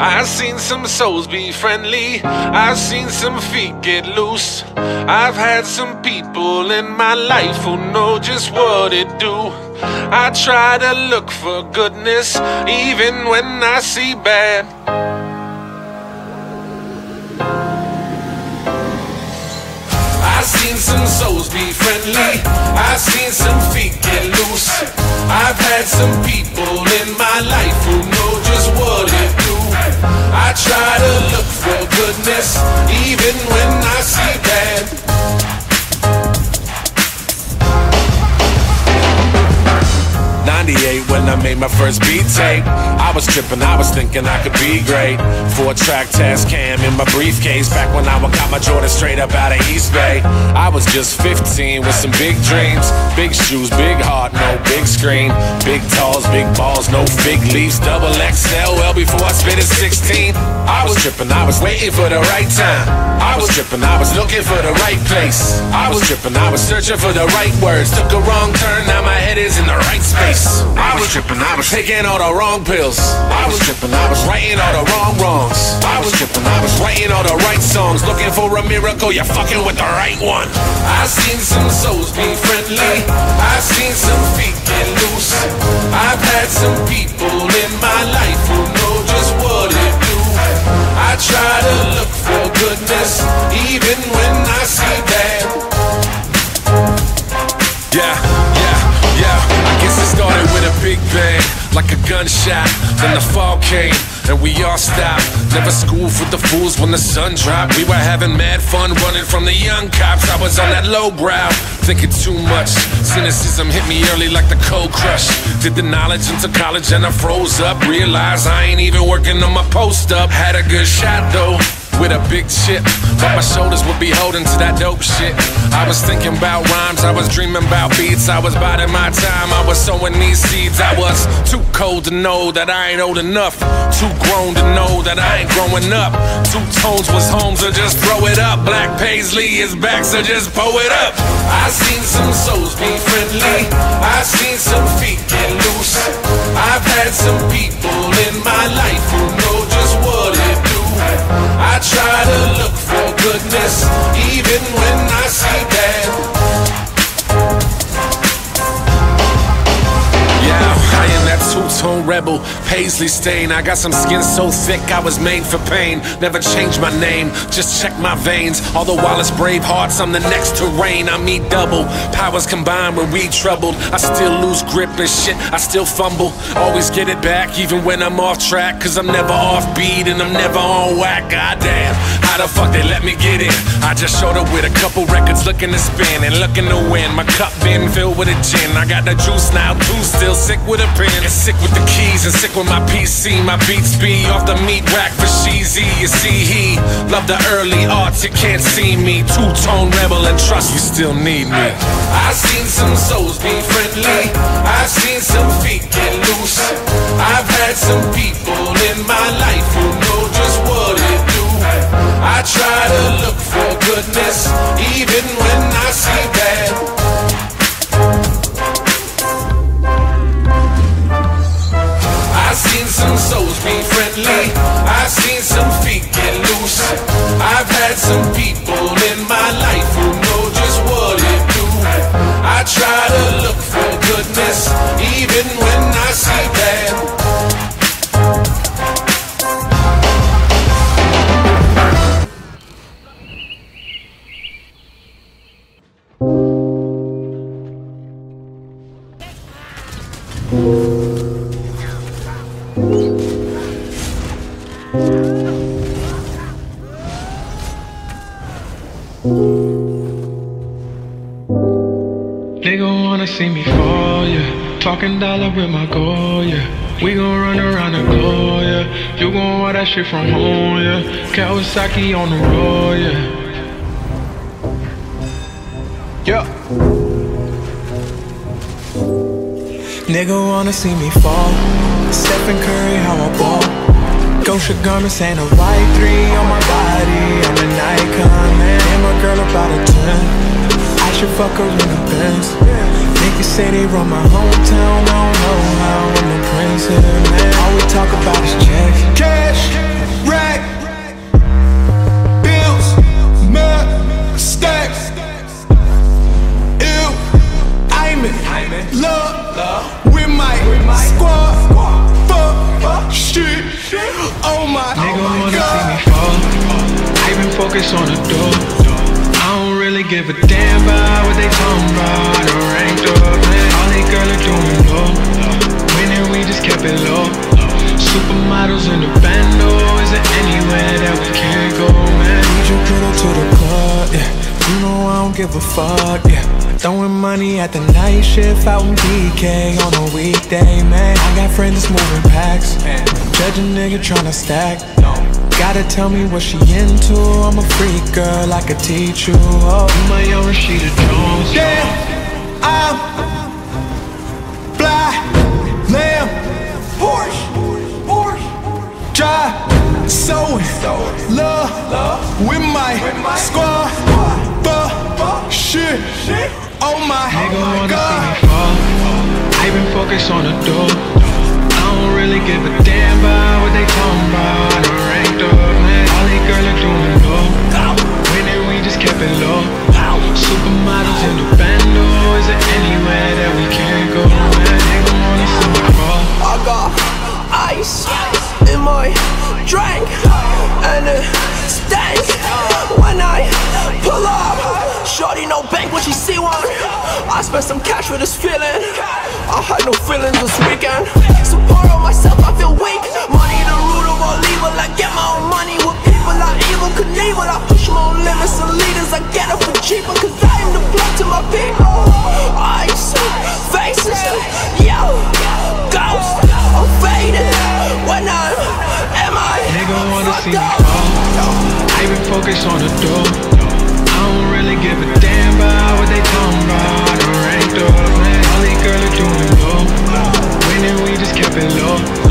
I've seen some souls be friendly. I've seen some feet get loose. I've had some people in my life who know just what it do. I try to look for goodness even when I see bad. I've seen some souls be friendly. Try to look for goodness even when when I made my first beat tape. I was tripping, I was thinking I could be great. Four track Tascam in my briefcase. Back when I got my Jordan straight up out of East Bay. I was just 15 with some big dreams. Big shoes, big heart, no big screen. Big talls, big balls, no big leaves. Double XL, well before I spit it 16. I was tripping, I was waiting for the right time. I was tripping, I was looking for the right place. I was tripping, I was searching for the right words. Took a wrong turn, now my head is in the right space. I was tripping, I was taking all the wrong pills. I was tripping, I was writing all the wrong wrongs. I was tripping, I was writing all the right songs. Looking for a miracle, you're fucking with the right one. I've seen some souls be friendly. I've seen some feet get loose. I've had some people in my life who know just what it do. I try to look for goodness even when I see like a gunshot. Then the fall came, and we all stopped. Never school for the fools when the sun dropped. We were having mad fun running from the young cops. I was on that low brow, thinking too much. Cynicism hit me early like the cold crush. Did the knowledge into college and I froze up. Realized I ain't even working on my post up. Had a good shot though with a big chip. But my shoulders would be holding to that dope shit. I was thinking about rhymes, I was dreaming about beats. I was biding my time, I was sowing these seeds. I was too cold to know that I ain't old enough. Too grown to know that I ain't growing up. Two tones was home, so just throw it up. Black Paisley is back, so just pull it up. I seen some souls be friendly. I seen some feet get loose. I've had some people in my life who know try to look for goodness even when I see bad. Yeah, I am that two-tone rebel, paisley stain. I got some skin so thick I was made for pain. Never changed my name, just check my veins. Although Wallace brave hearts, I'm the next to reign. I meet double powers combined when we troubled. I still lose grip and shit, I still fumble. Always get it back, even when I'm off track. Cause I'm never off beat and I'm never on whack. Goddamn, how the fuck they let me get in? I just showed up with a couple records looking to spin and looking to win. My cup been filled with a gin. I got the juice now, too, still sick with a pen. And sick with the keys and sick with my PC. My beats be off the meat rack for Sheezy. You see, he love the early arts, you can't see me. Two tone rebel and trust you still need me. I seen some souls be friendly. I seen some feet get loose. I've had some people in my life who know Nigga wanna see me fall, yeah. Talking dollar with my goal, yeah. We gon' run around the globe, yeah. You gon' want that shit from home, yeah. Kawasaki on the road, yeah. Yeah. Nigga wanna see me fall. Stephen Curry, how I ball. Gosha garments ain't a white three on my body. I'm an icon. And girl about a 10. I should fuck her in the Benz. Niggas say they run my hometown. I don't know how I'm the prince of the man. All we talk about is checks. Cash. rag, bills, mad, stacks. Ew, I'm in love with my squad. Fuck shit. Oh my Nigga wanna god. see me fall. I been focused on the door. I really give a damn about what they talking about. The ranked up, man. All they girl are doing low. Winning, we just kept it low. Supermodels in the bando. Is there anywhere that we can't go, man? Need you put her to the club, yeah. You know I don't give a fuck, yeah. Throwing money at the night shift out in BK on a weekday, man. I got friends that's moving packs, judge a nigga tryna stack. Gotta tell me what she into. I'm a freak girl, I could teach you. Oh, You my young Rashida Jones. Damn, I'm fly, lamb, Porsche, Porsche, drive, sewing, love, with my squad, fuck, shit, oh my see me god. fall. I been focused on the door. I don't really give a damn ice in my drink and it stank when I pull up. Shorty no bank when she see one. I spent some cash for this feeling. I had no feelings this weekend. Support on myself, I feel seen it fall. I've been focused on the door. I don't really give a damn about what they talking about. I'm ranked up, man. All these girls are doing low. Winning, we just kept it low.